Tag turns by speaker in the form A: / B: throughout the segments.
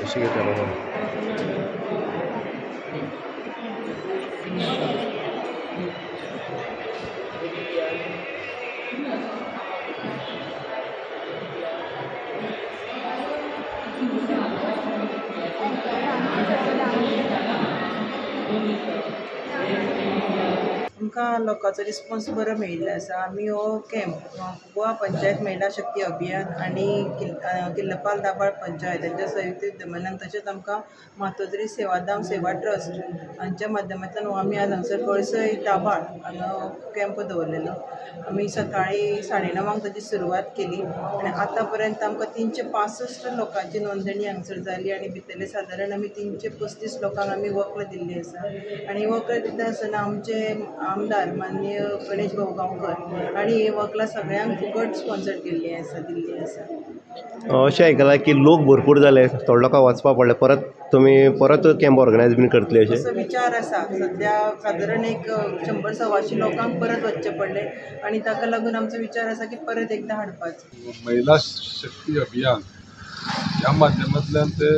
A: कशी घेता बाबा
B: आमकां लोकांचो रिस्पॉन्स बरो मेळिल्लो आसा. आमी हो कॅम्प हो गोवा पंचायत महिला शक्ती अभियान आनी किल्लपाल दाबाळ पंचायत हांच्या संयुक्त विद्यमानान तशेंच आमकां मातोश्री सेवाधाम सेवा ट्रस्ट हांच्या माध्यमांतल्यान हो आमी आज हांगसर कळसय दाबाळ हांगा हो कॅम्प दवरलेलो. आमी सकाळीं साडे णवांक ताची सुरवात केली आनी आतां पर्यंत आमकां तिनशे पासश्ट लोकांची नोंदणी हांगसर जाली आनी भितरले सादारण आमी तिनशे पस्तीस लोकांक आमी वखदां दिल्लीं आसा. आनी वखदां दिता आसतना आमचे आमदार माननीय गणेश भाऊ गांवकर आनी ही वक्लां सगळ्यांक फुकट स्पॉन्सर केल्लीं आसा दिल्लीं आसा
A: अशें आयकलां की लोक भरपूर जाले थोडे लोकांक वचपाक पडलें परत तुमी परत कॅम्प ऑर्गनायज बीन करतले अशें?
B: असो विचार आसा सद्या सादारण एक शंबर सवाशीं लोकांक परत वचचें पडलें. आनी ताका लागून आमचो विचार आसा की परत एकदां हाडपाचो.
C: महिला शक्ती अभियान ह्या माध्यमांतल्यान ते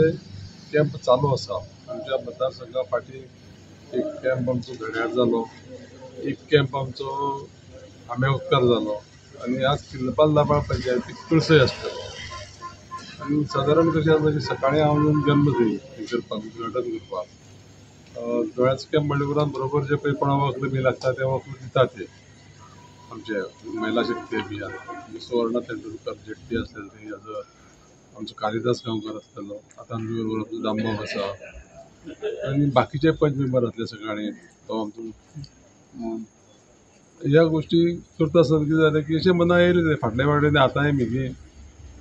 C: कॅम्प चालू आसा आमच्या मतदारसंघा फाटीं एक कॅम्प आमचो घड्याळ जालो एक कॅम्प आमचो आम्या उपकार जालो आनी आज किल्लपाल दाबाळ पंचायतीक तुळसय आसतलो आनी सादारण कशें आसा की म्हणजे सकाळीं हांव येवन जन्म थंय हें करपाक उद्घाटन करपाक अं, दोळ्याचो कॅम्प म्हणल्या उपरांत बरोबर जे पळय कोणा वखल बी लागता ते वखल दिता ते. आमचे महिला शक्ती अभियान म्हणजे सुवर्णा तेंडुलकर जेट्टी आसलेले ते हाजो आमचो कालिदास गांवकर आसतलो आतां आमचे बरोबर आमचो दामबाब आसा आनी बाकीचे पंच मेंबर आसले सकाळीं तो आमचो ह्या गोश्टी करता आसतना कितें जालें की अशें मना येयलें तें फाटल्या फावटी आतांय मिगी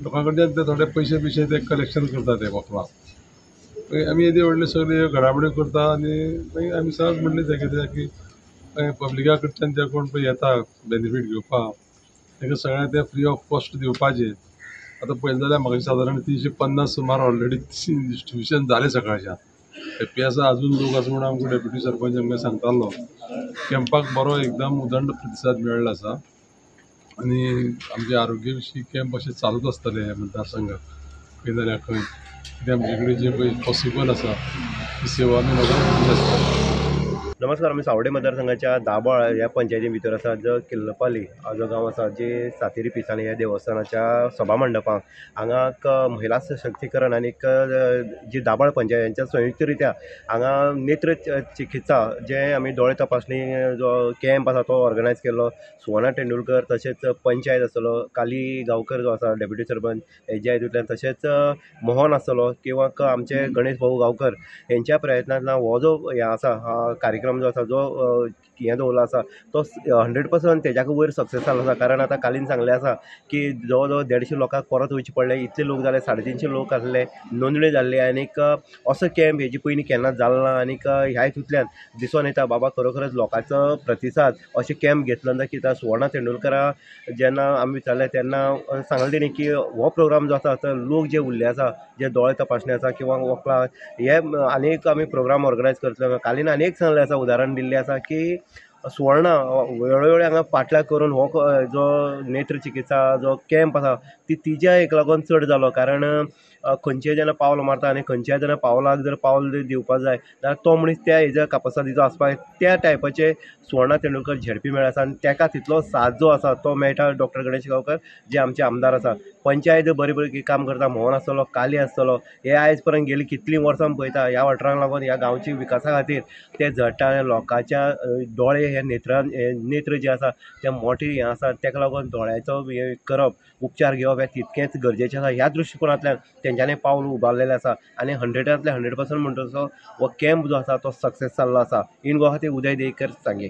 C: लोकां कडच्यान ते थोडे पयशे बिशे ते कलेक्शन करता ते वखलाक मागीर आमी येदे व्हडले सगळे घडामोडी करता आनी मागीर आमी सहज म्हणलें तें कितें की पब्लिका कडच्यान जे कोण पळय येता बेनिफीट घेवपाक तांकां सगळ्यांक ते फ्री ऑफ कॉस्ट दिवपाचे आतां पळयलें जाल्यार म्हाका सादारण तिनशे पन्नास सुमार ऑलरेडी डिस्ट्रिब्युशन जालें सकाळच्यान पी अजून लोक आसा म्हणून आमकां डेप्युटी सरपंच आमकां सांगतालो. कॅम्पाक बरो एकदम उदंड प्रतिसाद मेळ्ळो आसा आनी आमचे आरोग्य विशीं कॅम्प अशें चालूच आसतले ह्या मतदारसंघात खंय जाल्यार खंय कित्याक म्हणजे आमचे कडेन जे पळय पॉसिबल आसा ती सेवा आमी
A: नमस्कार आमी सावडे मतदारसंघाच्या दाबाळ ह्या पंचायती भितर आसा जो किल्लपाली हो जो गांव आसा जे सातेरी पिसाणी ह्या देवस्थानाच्या सभा मंडपांत हांगा महिला सशक्तीकरण एक जी दाबाळ पंचायत यांच्या संयुक्त रित्या हांगा नेत्र चिकित्सा जे आमी दोळे तपासणी जो कॅम्प आसा तो ऑर्गनायज केल्लो सुवर्णा तेंडुलकर तशेंच पंचायत आसतलो काली गांवकर जो आसा डेप्युटी सरपंच हेज्या हितूंतल्यान तशेंच मोहन आसतलो किंवा आमचे गणेश भाऊ गांवकर हेंच्या प्रयत्नांतल्यान हो जो हें आसा हा कार्यक्रम जो आसा जो हें दवरलो आसा तो हंड्रेड पर्संट तेज्याक वयर सक्सेस जालो आसा कारण आतां कालीन सांगलें आसा की जवळ जवळ देडशे लोकांक परत वयचे पडले इतले लोक जाले साडे तिनशे लोक आसले नोंदणी जाल्ली आनीक असो कॅम्प हेजे पयलीं केन्नाच जालो ना आनीक ह्या हितूंतल्यान दिसून येता बाबा खरोखरच लोकांचो प्रतिसाद अशे कॅम्प घेतलो ना कित्याक सुवर्णा तेंडुलकरा जेन्ना आमी विचारलें तेन्ना सांगलें तेणी की हो प्रोग्राम जो आसा तो लोक जे उरले आसा जे दोळे तपासणे आसा किंवा वखलां हे आनीक आमी प्रोग्राम ऑर्गनायज करतले कालीन आनी एक सांगलें आसा उदाहरण दिल्लें आसा की सुवर्णा वेळोवेळी हांगा पाटल्या करून हो जो नेत्र चिकित्सा जो कॅम्प आसा ती तिज्या एक लागून चड जालो कारण खंयचेय जेन्ना पावल मारता आनी खंयच्याय जेन्ना पावलाक जर पावल जर दिवपा जाय जाल्यार तो मनीस त्या हेज्या कापासातीचो आसपाक जाय त्या टायपाचे सुवर्णा तेंडुलकर झेडपी मेळ आसा. आनी ताका तितलो साथ जो आसा. तो मेळटा डॉक्टर गणेश गांवकर जे आमचे आमदार आसा. पंचायत बरी बरी काम करता मोहन आसतलो काली आसतलो हे आयज पर्यंत गेली कितलीं वर्सां पळयता ह्या वाठारांक लागून ह्या गांवच्या विकासा खातीर ते झडटा लोकांच्या दोळे हे नेत्रान नेत्र जे आसा ते मोठे हें आसा ताका लागून दोळ्याचो हें करप उपचार घेवप हें तितकेंच गरजेचें आसा ह्या दृश्टीकोणांतल्यान तेंच्यांनी पावल उबारलेलें आसा आनी हंड्रेडांतले हंड्रेड पर्संट म्हणटा तसो हो कॅम्प जो आसा तो सक्सेस जाल्लो आसा इन गोवा खातीर उदय देकर सांगे